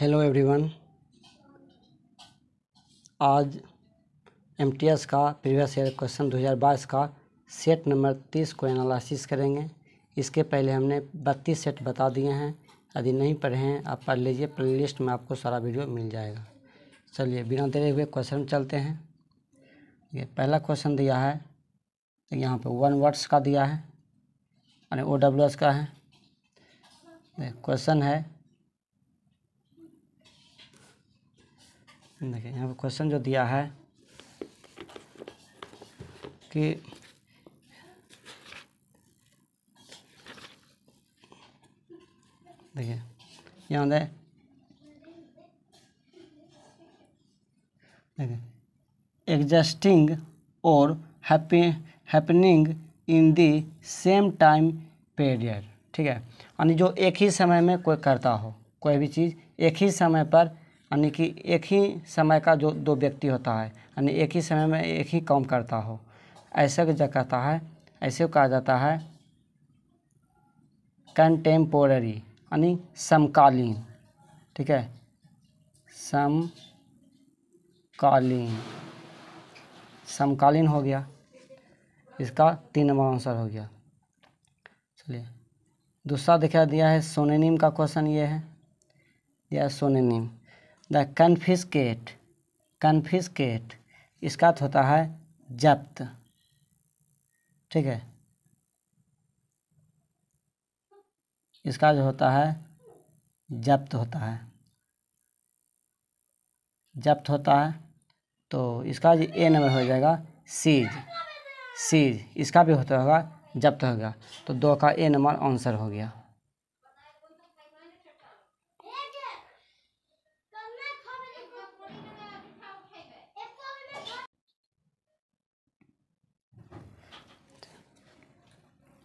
Hello everyone आज MTS का previous year question 2022 का सेट नंबर 30 को एनालिसिस करेंगे। इसके पहले हमने 32 सेट बता दिए हैं। यदि नहीं पढ़े हैं, आप पढ़ लीजिए। प्ले लिस्ट में आपको सारा वीडियो मिल जाएगा। चलिए, बिना देरे हुए क्वेश्चन चलते हैं। ये पहला क्वेश्चन दिया है। यहाँ पे वन वर्ड्स का दिया है। यानी ओ डब्ल्यू एस का है। क्वेश्चन है देखिए, यहाँ पर क्वेश्चन जो दिया है कि देखिए, यहाँ दे देखिए एग्जस्टिंग और happening in the same time period ठीक है? यानी जो एक ही समय में कोई करता हो, कोई भी चीज़ एक ही समय पर यानी कि एक ही समय का जो दो व्यक्ति होता है, यानी एक ही समय में एक ही काम करता हो। ऐसे जो कहता है, ऐसे कहा जाता है कंटेम्पोररी यानी समकालीन। ठीक है? समकालीन। समकालीन हो गया। इसका तीन नंबर आंसर हो गया। चलिए। दूसरा दिखा दिया है, सोनेनिम का क्वेश्चन ये है। दिया सोनेनिम। द कन्फिस्केट कन्फिस्केट, इसका होता है जब्त। ठीक है? इसका जो होता है, जब्त होता है। जब्त होता है तो इसका जो ए नंबर हो जाएगा सीज सीज इसका भी होता होगा, जब्त होगा तो दो का ए नंबर आंसर हो गया।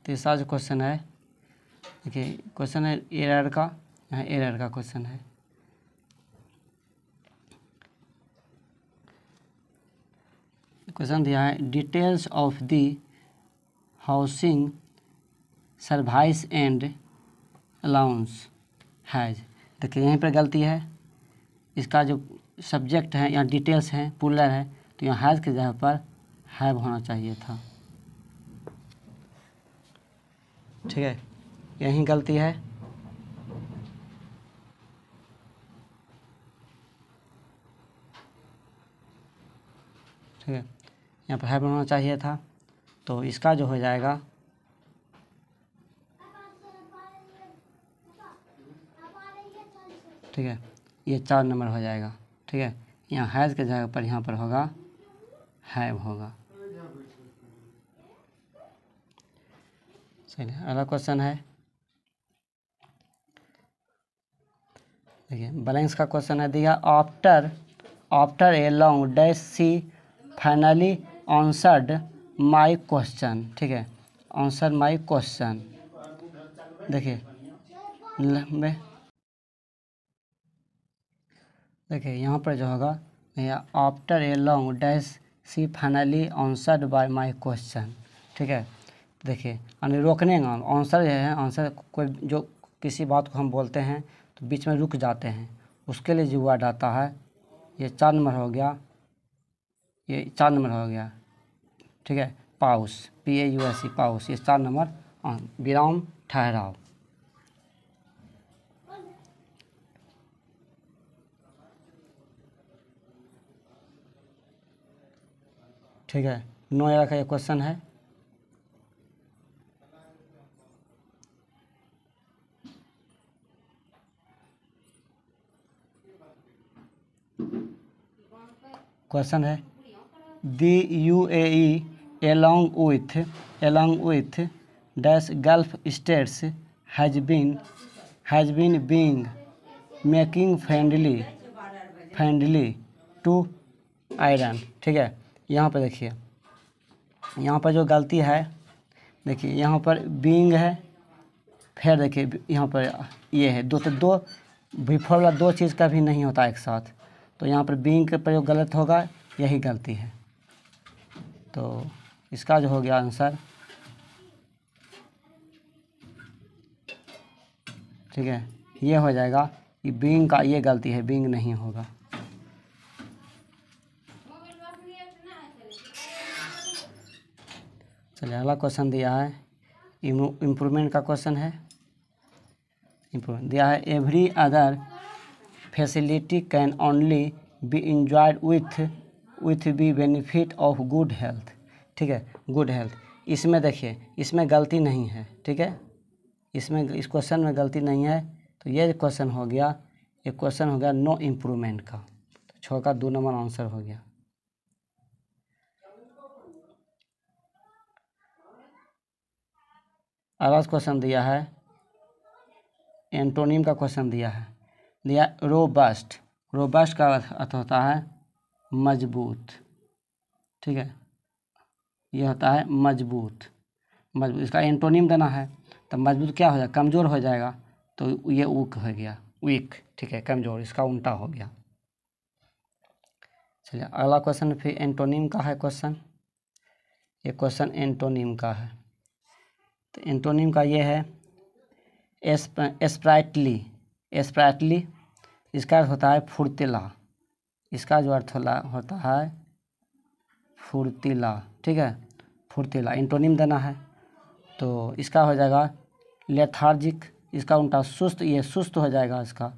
तीसरा जो क्वेश्चन है, देखिए क्वेश्चन है एरर का, यहाँ एरर का क्वेश्चन है। क्वेश्चन दिया है details of the housing service and allowance has देखिए, यहीं पर गलती है। इसका जो सब्जेक्ट है यहाँ डिटेल्स है पुलर है तो यहाँ हैज़ के जगह पर हैव होना चाहिए था। ठीक है? यहीं गलती है। ठीक है? यहाँ पर है बनाना चाहिए था तो इसका जो हो जाएगा, ठीक है? ये चार नंबर हो जाएगा, ठीक है? यहाँ हैज़ के जगह पर यहाँ पर होगा, हैव होगा। चलिए, अगला क्वेश्चन है। देखिए बैलेंस का क्वेश्चन है, दिया after after a long dash C finally answered my question ठीक है? आंसर माय क्वेश्चन देखिए लंबे देखिए, यहाँ पर जो होगा भैया after a long dash C finally answered by my question ठीक है? देखिए, यानी रोकने का आंसर जो है आंसर कोई जो किसी बात को हम बोलते हैं तो बीच में रुक जाते हैं। उसके लिए जो वर्ड आता है, ये चार नंबर हो गया, ये चार नंबर हो गया, ठीक है, pause P A U S C pause, ये चार नंबर विराम, ठहराव। ठीक है, नौ का ये क्वेश्चन है। क्वेश्चन है the U A along with along with dash Gulf states has been has been being making friendly friendly to Iran ठीक है? यहाँ पर देखिए, यहाँ पर जो गलती है, देखिए, यहाँ पर बींग है, फिर देखिए, यहाँ पर ये है। दो तो दो बिफोर वाला दो चीज़ का भी नहीं होता एक साथ। तो यहाँ पर बींग का प्रयोग गलत होगा, यही गलती है। तो इसका जो हो गया आंसर ठीक है, ये हो जाएगा कि बींग का ये गलती है बींग नहीं होगा। चलिए, अगला क्वेश्चन दिया है। इम्प्रूवमेंट का क्वेश्चन है। इम्प्रूवमेंट दिया है every other facility can only be enjoyed with with be benefit of good health ठीक है? गुड हेल्थ इसमें देखिए, इसमें गलती नहीं है, ठीक है? इसमें, इस क्वेश्चन में गलती नहीं है। तो ये क्वेश्चन हो गया एक क्वेश्चन हो गया नो इम्प्रूवमेंट का। तो छः का दो नंबर आंसर हो गया। अगला क्वेश्चन दिया है। एंटोनिम का क्वेश्चन दिया है। दिया रोबस्ट रोबस्ट का अर्थ होता है मज़बूत। ठीक है? यह होता है मज़बूत। मज़बूत, इसका एंटोनिम देना है तो मज़बूत क्या हो जाएगा कमज़ोर हो जाएगा तो ये ऊक हो गया। वीक ठीक है, कमज़ोर, इसका उल्टा हो गया। चलिए, अगला क्वेश्चन फिर एंटोनिम का है क्वेश्चन ये क्वेश्चन एंटोनिम का है। तो एंटोनिम का ये है एस्प्राइटली एस्प्राइटली इसका अर्थ होता है फुर्तीला। इसका जो अर्थ होता है फुर्तीला, ठीक है? फुर्तीला एंटोनिम देना है। तो इसका हो जाएगा लेथार्जिक, इसका उल्टा सुस्त, ये सुस्त हो जाएगा इसका।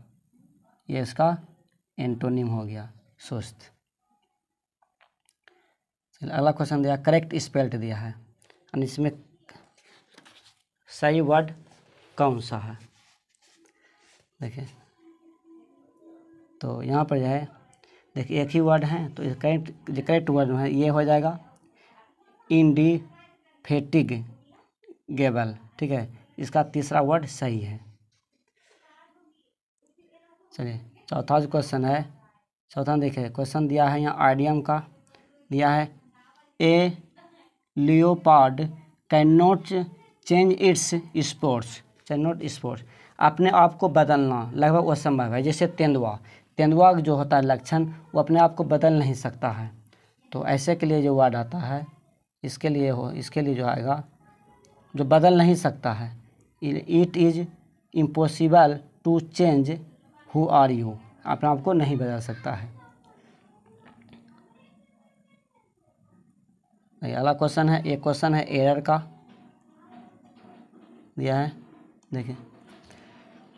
ये इसका एंटोनिम हो गया, सुस्त। अगला क्वेश्चन दिया करेक्ट स्पेल्ट दिया है। और इसमें सही वर्ड कौन सा है? देखिए। तो यहाँ पर जो है, देखिए एक ही वर्ड है तो करेक्ट जो करेक्ट वर्ड है, ये हो जाएगा इंडिफेटिग गेबल ठीक है? इसका तीसरा वर्ड सही है। चलिए, चौथा जो क्वेश्चन है, चौथा देखिए क्वेश्चन दिया है यहाँ आइडियम का, दिया है a leopard can not change its sports can not sports अपने आप को बदलना लगभग असंभव है। जैसे तेंदुआ। तेंदुआ जो होता है लक्षण, वो अपने आप को बदल नहीं सकता है। तो ऐसे के लिए जो वर्ड आता है, इसके लिए हो, इसके लिए जो आएगा, जो बदल नहीं सकता है, it is impossible to change who are you. अपने आप को नहीं बदल सकता है। अगला क्वेश्चन है। एक क्वेश्चन है एरर का। दिया है। देखिए।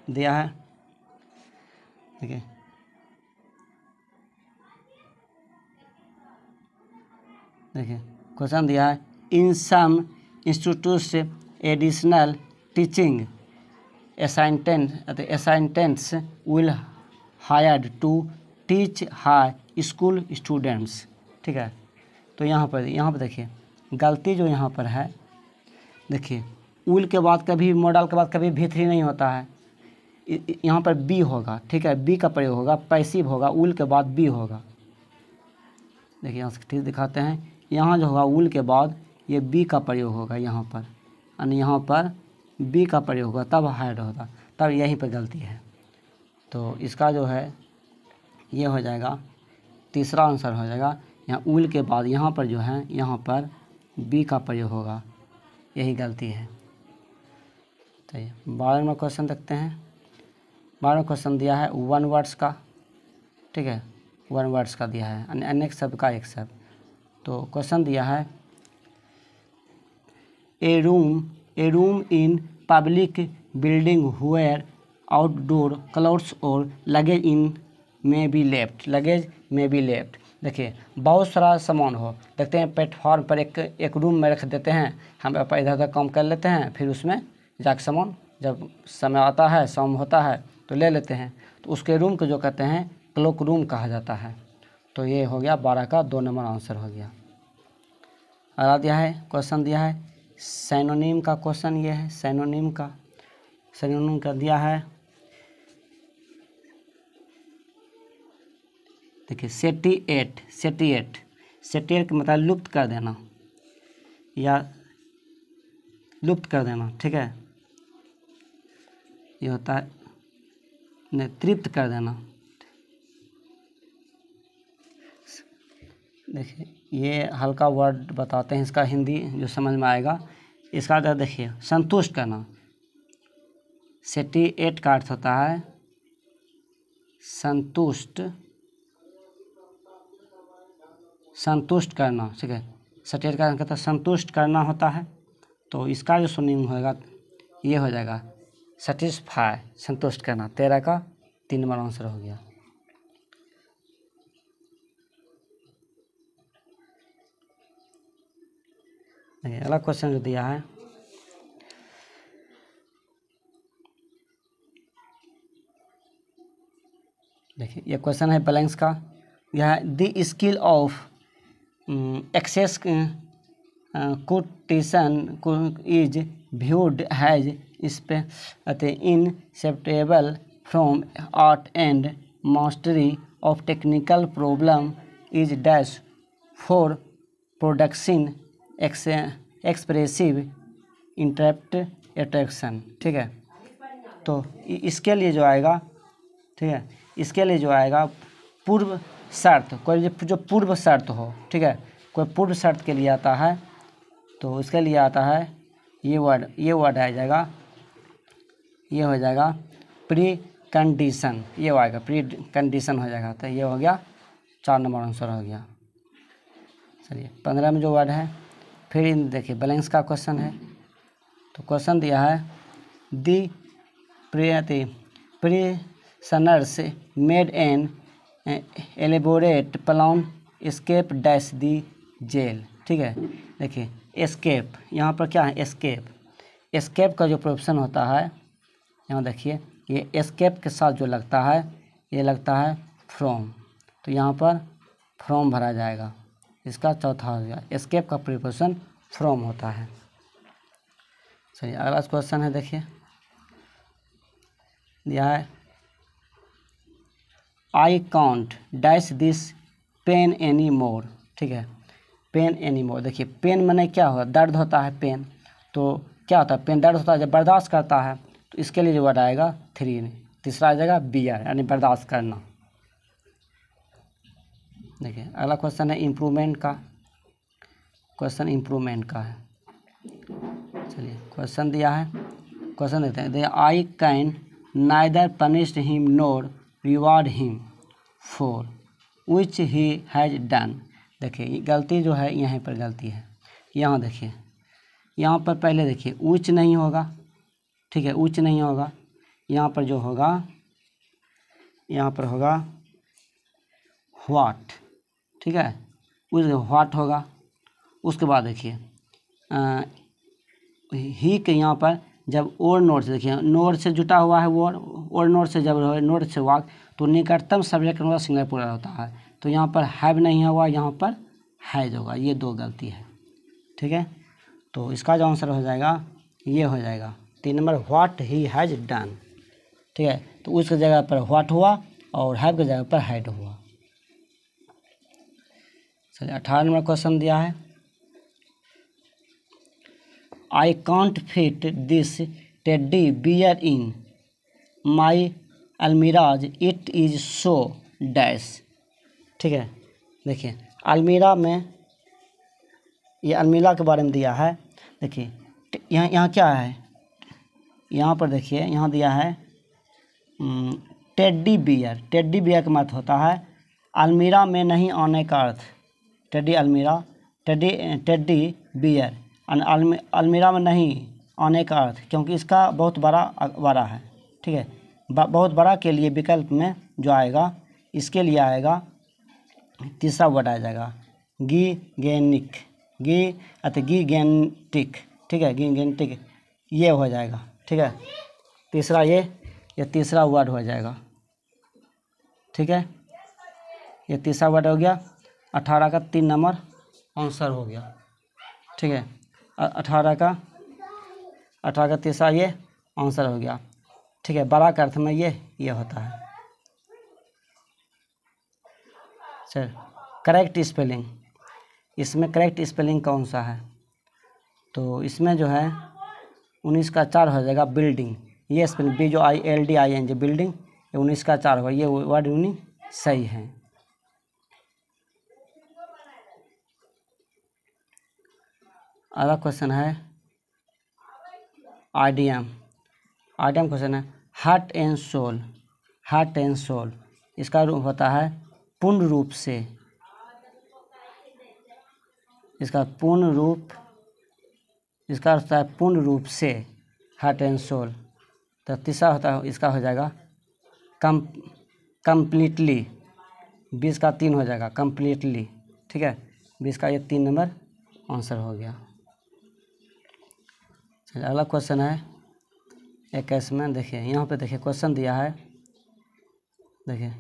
दिया है। देखिए। देखिए क्वेश्चन दिया है। In some institutes additional teaching assistant assistants will hired to teach high school students ठीक है? तो यहाँ पर यहाँ पर देखिए, गलती जो यहाँ पर है, देखिए, उल के बाद कभी मॉडल के बाद कभी भी थ्री नहीं होता है। यहाँ पर बी होगा, ठीक है? बी का प्रयोग होगा, पैसिव होगा उल के बाद बी होगा। देखिए यहाँ से ठीक दिखाते हैं। यहाँ जो होगा उल के बाद, ये बी का प्रयोग होगा यहाँ पर। यानी यहाँ पर बी का प्रयोग होगा, तब हाइड होगा। तब यहीं पर गलती है। तो इसका जो है, ये हो जाएगा, तीसरा आंसर हो जाएगा। यहाँ उल के बाद यहाँ पर जो है, यहाँ पर बी का प्रयोग होगा। यही गलती है। तो ये बारहवें क्वेश्चन देखते हैं। बारहवें क्वेश्चन दिया है वन वर्ड्स का, ठीक है? वन वर्ड्स का दिया है अनेक शब्द का एक शब्द। तो क्वेश्चन दिया है a room a room in public building where outdoor clothes और लगेज इन में बी लेफ़्ट लगेज में बी लेफ़्ट देखिए, बहुत सारा सामान हो। देखते हैं प्लेटफॉर्म पर एक एक रूम में रख देते हैं। हम इधर उधर काम कर लेते हैं, फिर उसमें जाकर सामान, जब समय आता है, शाम होता है तो ले लेते हैं। तो उसके रूम को जो कहते हैं क्लोक रूम कहा जाता है। तो ये हो गया बारह का दो नंबर आंसर हो गया। अगला दिया है क्वेश्चन दिया है। सैनोनीम का क्वेश्चन ये है सैनोनीम का। सैनोनीम का दिया है। देखिए सेटी एट सेटी एट सेटी एट मतलब लुप्त कर देना। या लुप्त कर देना, ठीक है? ये होता है नहीं तृप्त कर देना। देखिए, ये हल्का वर्ड बताते हैं इसका हिंदी, जो समझ में आएगा। इसका अर्थ देखिए, संतुष्ट करना। सेटी एट का अर्थ होता है, संतुष्ट। संतुष्ट करना, ठीक है? सटेट का कहता है, संतुष्ट करना होता है तो इसका जो सुनिंग होगा ये हो जाएगा। सेटिस्फाई संतुष्ट करना। तेरह का तीन नंबर आंसर हो गया। अगला क्वेश्चन जो दिया है। देखिए, ये क्वेश्चन है बैलेंस का। यह the skill of access quotation is viewed has in separable from art and mastery of technical problem is dash for production expressive interrupt attraction ठीक है? तो इसके लिए जो आएगा, ठीक है? इसके लिए जो आएगा, पूर्व शर्त, कोई जो पूर्व शर्त हो, ठीक है? कोई पूर्व शर्त के लिए आता है तो उसके लिए आता है, ये वर्ड ये वर्ड आ जाएगा ये हो जाएगा प्री कंडीशन ये हो आएगा प्री कंडीशन हो जाएगा। तो ये हो गया, चार नंबर आंसर हो गया। चलिए, पंद्रह में जो वर्ड है, फिर देखिए बैलेंस का क्वेश्चन है। तो क्वेश्चन दिया है the प्रियति prisoners made an elaborate plan escape dash the jail ठीक है? देखिए एस्केप यहाँ पर क्या है? एस्केप एस्केप का जो प्रोफेशन होता है यहाँ देखिए, ये एस्केप के साथ जो लगता है, ये लगता है फ्रॉम तो यहाँ पर फ्रॉम भरा जाएगा। इसका चौथा हो गया। एस्केप का प्रिपोजिशन फ्रॉम होता है। चलिए, अगला क्वेश्चन है, देखिए। दिया है I count dash this pain any more ठीक है पेन एनी मोर देखिए पेन मैंने क्या होता दर्द होता है पेन तो क्या होता है? पेन दर्द होता है, जब बर्दाश्त करता है तो इसके लिए जो वर्ड आएगा थ्री तीसरा आ जाएगा बियर यानी बर्दाश्त करना। देखिए, अगला क्वेश्चन है इम्प्रूवमेंट का। क्वेश्चन इम्प्रूवमेंट का है। चलिए क्वेश्चन दिया है। क्वेश्चन देते हैं। दे I can neither punish him nor reward him for which he has done देखिए गलती जो है, यहाँ पर गलती है। यहाँ देखिए, यहाँ पर पहले देखिए उच नहीं होगा। ठीक है, उच्च नहीं होगा। यहाँ पर जो होगा, यहाँ पर होगा व्हाट ठीक है? उस व्हाट होगा। उसके बाद देखिए ही के यहाँ पर जब और नोट से देखिए नोट से जुटा हुआ है वो, और नोट से जब नोट से वाक तो निकटतम सब्जेक्ट का सिंगल पूरा होता है। तो यहाँ पर हैव नहीं हुआ, यहाँ पर हैज़ होगा। ये दो गलती है, ठीक है? तो इसका जो आंसर हो जाएगा, ये हो जाएगा। तीन नंबर व्हाट ही हैज़ डन ठीक है? तो उसकी जगह पर व्हाट हुआ और हैव की जगह पर हैड हुआ। चलिए अठारह नंबर क्वेश्चन दिया है। I can't fit this teddy bear in my almirahs it is so dash ठीक है? देखिए अलमीरा में ये अलमीरा के बारे में दिया है। देखिए, यहाँ यहाँ क्या है? यहाँ पर देखिए यहाँ दिया है हम्म, टेडी बियर। टेडी बियर का मतलब होता है अलमीरा में नहीं आने का अर्थ। टेडी अलमीरा टेडी टेडी बियर। अलमीरा में नहीं आने का अर्थ क्योंकि इसका बहुत बड़ा बड़ा है ठीक है? बहुत बड़ा के लिए विकल्प में जो आएगा इसके लिए आएगा तीसरा वर्ड आ जाएगा गी गेनिक गी अत गी गेंटिक ठीक है? गी गेंटिक ये हो जाएगा। ठीक है? तीसरा ये ये तीसरा वर्ड हो जाएगा। ठीक है? ये तीसरा वर्ड हो गया। अठारह का तीन नंबर आंसर हो गया। ठीक है? अठारह का अठारह का तीसरा ये आंसर हो गया। ठीक है? बड़ा का अर्थ में ये ये होता है। सर करेक्ट स्पेलिंग इसमें करेक्ट स्पेलिंग कौन सा है? तो इसमें जो है उन्नीस का चार हो जाएगा बिल्डिंग ये स्पेलिंग बी जो I L D I N G building ये उन्नीस का चार होगा। ये वर्ड यूनिंग सही है। अगला क्वेश्चन है आइडियम आइडियम क्वेश्चन है heart and soul heart and soul इसका रूप होता है पूर्ण रूप से। इसका पूर्ण रूप इसका होता है पूर्ण रूप से हार्ट एंड सोल तो तीसरा होता है, इसका हो जाएगा कम कम्प्लीटली बीस का तीन हो जाएगा कम्प्लीटली ठीक है? बीस का ये तीन नंबर आंसर हो गया। चलिए, अगला क्वेश्चन है इक्कीस में, देखिए, यहाँ पे देखिए क्वेश्चन दिया है। देखिए,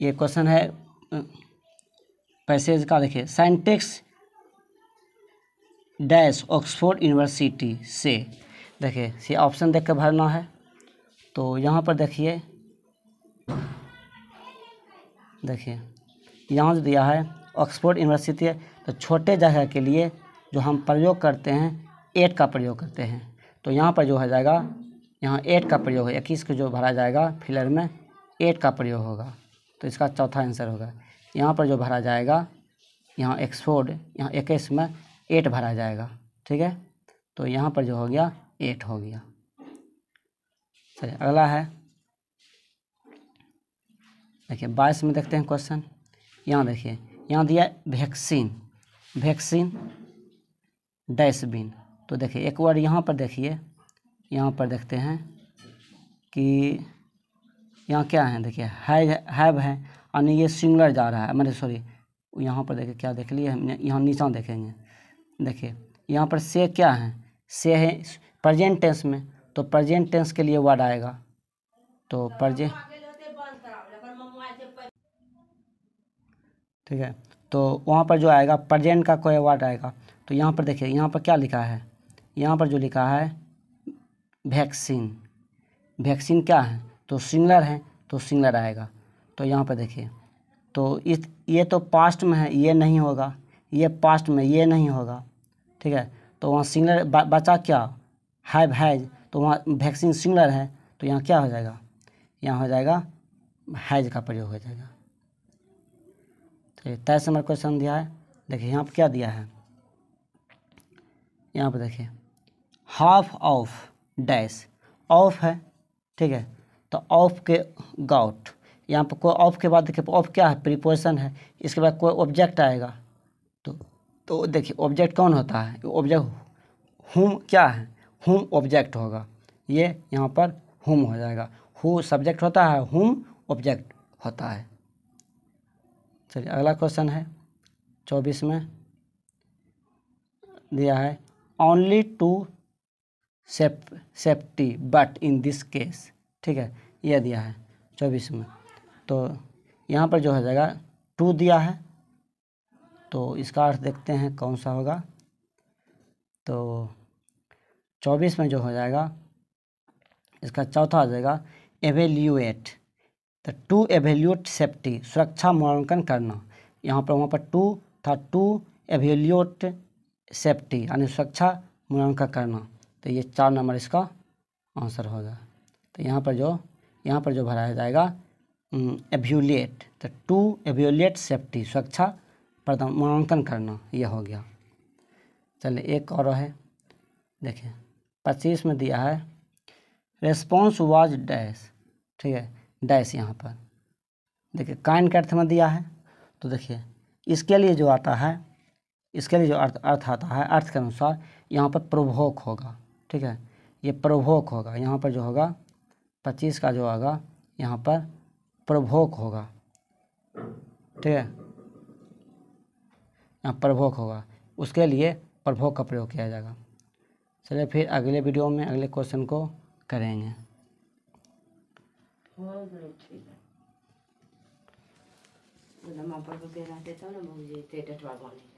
ये क्वेश्चन है पैसेज का, देखिए साइंटिक्स डैश ऑक्सफोर्ड यूनिवर्सिटी से। देखिए, ये ऑप्शन देख कर भरना है। तो यहाँ पर देखिए देखिए, यहाँ जो दिया है, ऑक्सफोर्ड यूनिवर्सिटी है तो छोटे जगह के लिए जो हम प्रयोग करते हैं, एट का प्रयोग करते हैं। तो यहाँ पर जो हो जाएगा, यहाँ एट का प्रयोग है, इक्कीस को जो भरा जाएगा, फिलर में एट का प्रयोग होगा। तो इसका चौथा आंसर होगा। यहाँ पर जो भरा जाएगा, यहाँ एक्सफोर्ड, यहाँ इक्कीस में एट भरा जाएगा, ठीक है? तो यहाँ पर जो हो गया, एट हो गया। चलिए, अगला है। देखिए, बाईस में देखते हैं क्वेश्चन। यहाँ देखिए, यहाँ दिया वैक्सीन वैक्सीन डैशबिन। तो देखिए, एक बार यहाँ पर देखिए, यहाँ पर देखते हैं कि यहाँ क्या है, देखिए है हैव है, यानी ये सिंगुलर जा रहा है। मैंने, सॉरी, यहाँ पर देखिए क्या देख लिए हम यहाँ नीचा देखेंगे। देखिए, यहाँ पर से क्या है? से है प्रजेंट टेंस में तो प्रजेंट टेंस के लिए वर्ड आएगा। तो प्रेजेंट ठीक है तो वहाँ पर जो आएगा प्रजेंट का कोई वर्ड आएगा। तो यहाँ पर देखिए, यहाँ पर क्या लिखा है? यहाँ पर जो लिखा है वैक्सीन वैक्सीन क्या है? तो सिंगलर है तो सिंगलर आएगा। तो यहाँ पर देखिए तो इस ये तो पास्ट में है, ये नहीं होगा। ये पास्ट में ये नहीं होगा। ठीक है? तो वहाँ सिंगलर बचा क्या? हैव हैज़ तो वहाँ वैक्सीन सिंगलर है तो यहाँ क्या हो जाएगा? यहाँ हो जाएगा हैज़ का प्रयोग हो जाएगा। तो तेईस नंबर क्वेश्चन दिया है। देखिए, यहाँ पर क्या दिया है? यहाँ पर देखिए हाफ़ ऑफ़ डैश ऑफ़ है, ठीक है? तो ऑफ़ के गाउट यहाँ पर कोई ऑफ़ के बाद देखिए ऑफ़ क्या है? प्रीपोजिशन है। इसके बाद कोई ऑब्जेक्ट आएगा। तो देखिए ऑब्जेक्ट कौन होता है? ऑब्जेक्ट हुम क्या है? हुम ऑब्जेक्ट होगा। ये यहाँ पर हुम हो जाएगा। हु सब्जेक्ट होता है हुम ऑब्जेक्ट होता है। चलिए, अगला क्वेश्चन है। चौबीस में दिया है only to safe safety but in this case ठीक है यह दिया है, चौबीस में। तो यहाँ पर जो हो जाएगा टू दिया है तो इसका अर्थ देखते हैं कौन सा होगा। तो चौबीस में जो हो जाएगा, इसका चौथा हो जाएगा एवेल्यूएट तो टू एवेल्यूट सेफ्टी सुरक्षा मूल्यांकन करना। यहाँ पर, वहाँ पर टू था टू एवेल्यूट सेफ्टी यानी सुरक्षा मूल्यांकन करना। तो ये चार नंबर इसका आंसर होगा। तो यहाँ पर जो, यहाँ पर जो भराया जाएगा एव्यूलेट तो टू एव्यूलेट सेफ्टी सुरक्षा मूल्यांकन करना यह हो गया। चलिए, एक और है। देखिए, पच्चीस में दिया है। रेस्पॉन्स वाज डैश ठीक है? डैश यहाँ पर। देखिए काइन के अर्थ में दिया है। तो देखिए, इसके लिए जो आता है, इसके लिए जो अर्थ अर्थ आता है, अर्थ के अनुसार यहाँ पर प्रभोक होगा, ठीक है? ये प्रभोक होगा, यहाँ पर जो होगा, पच्चीस का जो होगा यहाँ पर प्रभोक होगा, ठीक है? यहाँ प्रभोक होगा। उसके लिए प्रभोक का प्रयोग किया जाएगा। चलिए फिर अगले वीडियो में अगले क्वेश्चन को करेंगे। ठीक है।